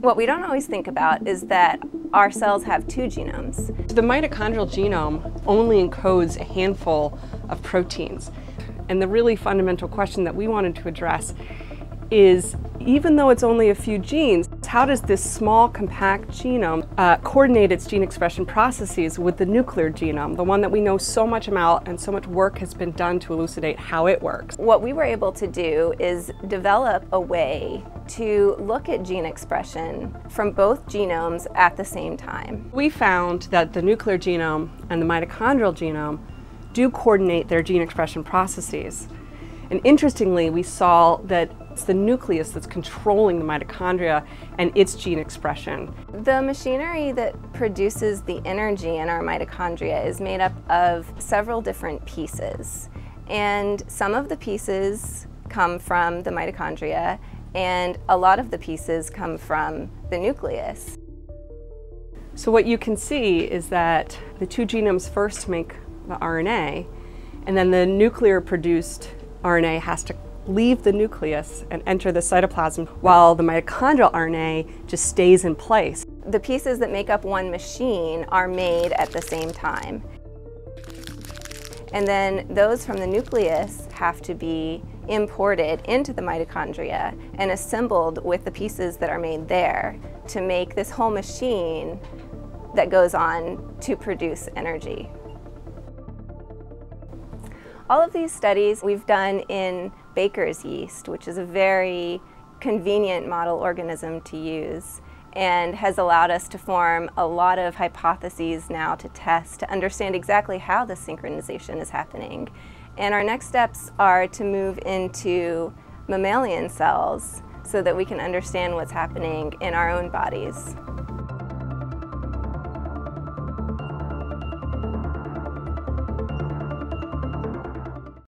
What we don't always think about is that our cells have two genomes. The mitochondrial genome only encodes a handful of proteins. And the really fundamental question that we wanted to address is even though it's only a few genes, how does this small compact genome uh, coordinate its gene expression processes with the nuclear genome, the one that we know so much about and so much work has been done to elucidate how it works? What we were able to do is develop a way to look at gene expression from both genomes at the same time. We found that the nuclear genome and the mitochondrial genome do coordinate their gene expression processes. And interestingly, we saw that it's the nucleus that's controlling the mitochondria and its gene expression. The machinery that produces the energy in our mitochondria is made up of several different pieces. And some of the pieces come from the mitochondria and a lot of the pieces come from the nucleus. So what you can see is that the two genomes first make the RNA, and then the nuclear produced RNA has to leave the nucleus and enter the cytoplasm while the mitochondrial RNA just stays in place. The pieces that make up one machine are made at the same time. And then those from the nucleus have to be imported into the mitochondria and assembled with the pieces that are made there to make this whole machine that goes on to produce energy. All of these studies we've done in baker's yeast, which is a very convenient model organism to use and has allowed us to form a lot of hypotheses now to test to understand exactly how the synchronization is happening. And our next steps are to move into mammalian cells so that we can understand what's happening in our own bodies.